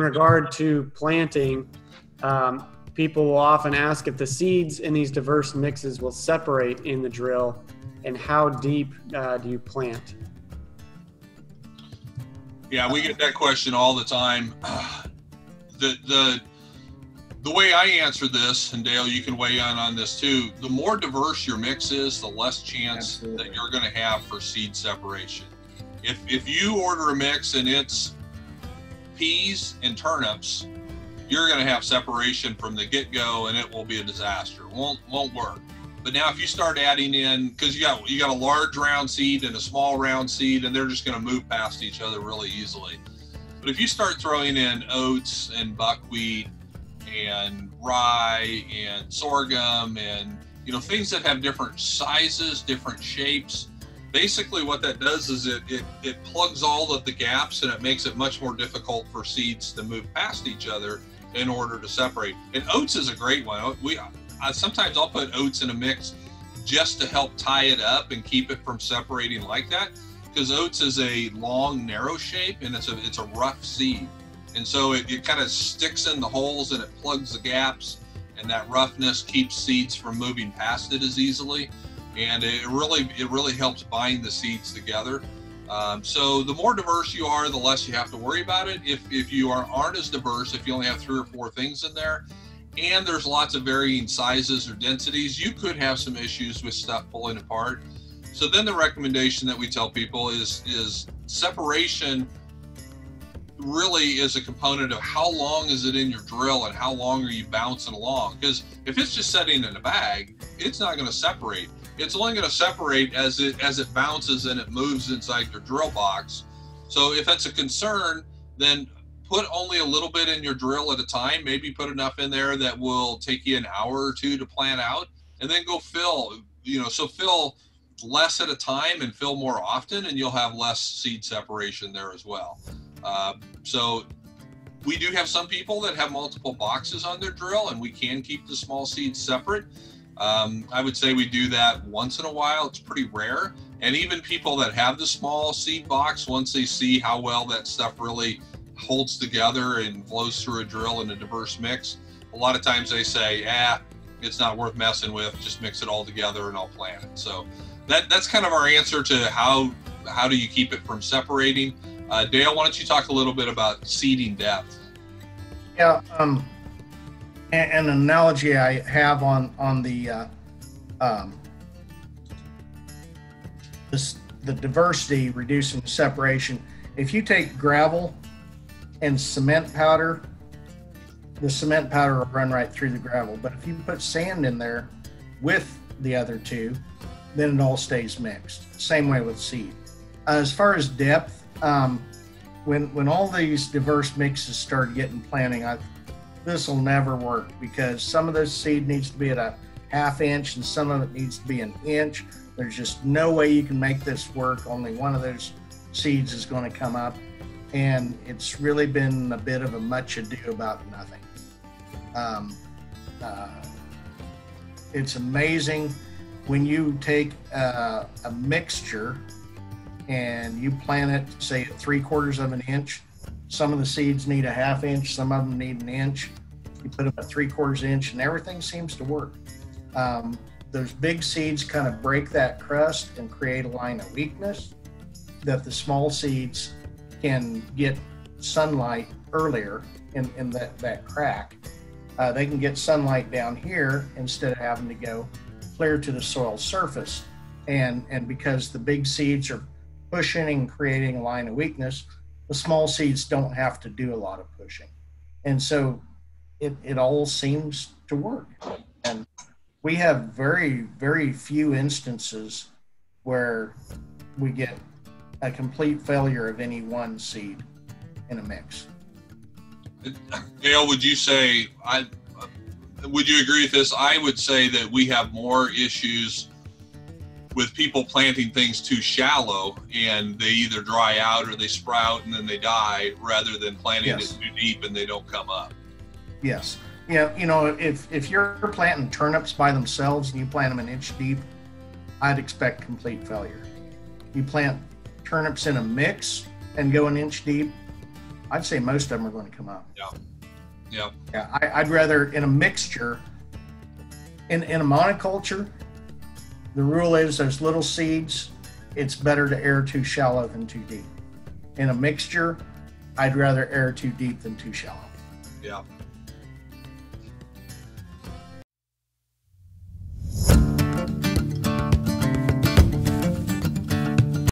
regard to planting, um, people will often ask if the seeds in these diverse mixes will separate in the drill and how deep uh, do you plant? Yeah, we get that question all the time. The the the way I answer this, and Dale, you can weigh in on this too. The more diverse your mix is, the less chance Absolutely. that you're going to have for seed separation. If if you order a mix and it's peas and turnips, you're going to have separation from the get go, and it will be a disaster. won't won't work. But now, if you start adding in, because you got you got a large round seed and a small round seed, and they're just going to move past each other really easily. But if you start throwing in oats and buckwheat and rye and sorghum and you know things that have different sizes, different shapes, basically what that does is it, it it plugs all of the gaps and it makes it much more difficult for seeds to move past each other in order to separate. And oats is a great one. We I, sometimes I'll put oats in a mix just to help tie it up and keep it from separating like that because oats is a long narrow shape and it's a it's a rough seed and so it, it kind of sticks in the holes and it plugs the gaps and that roughness keeps seeds from moving past it as easily and it really it really helps bind the seeds together. Um, so the more diverse you are the less you have to worry about it. If if you are, aren't as diverse if you only have three or four things in there and there's lots of varying sizes or densities, you could have some issues with stuff pulling apart. So then the recommendation that we tell people is is separation really is a component of how long is it in your drill and how long are you bouncing along? Because if it's just sitting in a bag it's not going to separate it's only going to separate as it as it bounces and it moves inside your drill box so if that's a concern then put only a little bit in your drill at a time. Maybe put enough in there that will take you an hour or two to plan out, and then go fill. You know, so fill less at a time and fill more often, and you'll have less seed separation there as well. Uh, so we do have some people that have multiple boxes on their drill, and we can keep the small seeds separate. Um, I would say we do that once in a while. It's pretty rare. And even people that have the small seed box, once they see how well that stuff really holds together and flows through a drill in a diverse mix, a lot of times they say, ah, it's not worth messing with. Just mix it all together and I'll plant it. So that that's kind of our answer to how how do you keep it from separating. Uh, Dale, why don't you talk a little bit about seeding depth? Yeah, um, an analogy I have on on the uh, um, this the diversity reducing separation. If you take gravel and cement powder, the cement powder will run right through the gravel. But if you put sand in there with the other two, then it all stays mixed. Same way with seed. Uh, as far as depth, um, when when all these diverse mixes start getting planting, I this will never work because some of this seed needs to be at a half inch and some of it needs to be an inch. There's just no way you can make this work. Only one of those seeds is going to come up and it's really been a bit of a much ado about nothing. Um, uh, it's amazing when you take a, a mixture and you plant it, say at three quarters of an inch. Some of the seeds need a half inch, some of them need an inch. You put them at three quarters inch, and everything seems to work. Um, those big seeds kind of break that crust and create a line of weakness that the small seeds can get sunlight earlier in, in that, that crack, uh, they can get sunlight down here instead of having to go clear to the soil surface. And, and because the big seeds are pushing and creating a line of weakness, the small seeds don't have to do a lot of pushing. And so it, it all seems to work. And we have very, very few instances where we get a complete failure of any one seed in a mix. Dale, would you say I? Would you agree with this? I would say that we have more issues with people planting things too shallow and they either dry out or they sprout and then they die rather than planting yes. it too deep and they don't come up. Yes. Yeah, you know, if if you're planting turnips by themselves and you plant them an inch deep, I'd expect complete failure. You plant turnips in a mix and go an inch deep, I'd say most of them are going to come up. Yeah. Yeah. Yeah. I, I'd rather in a mixture, in, in a monoculture, the rule is those little seeds, it's better to err too shallow than too deep. In a mixture, I'd rather err too deep than too shallow. Yeah.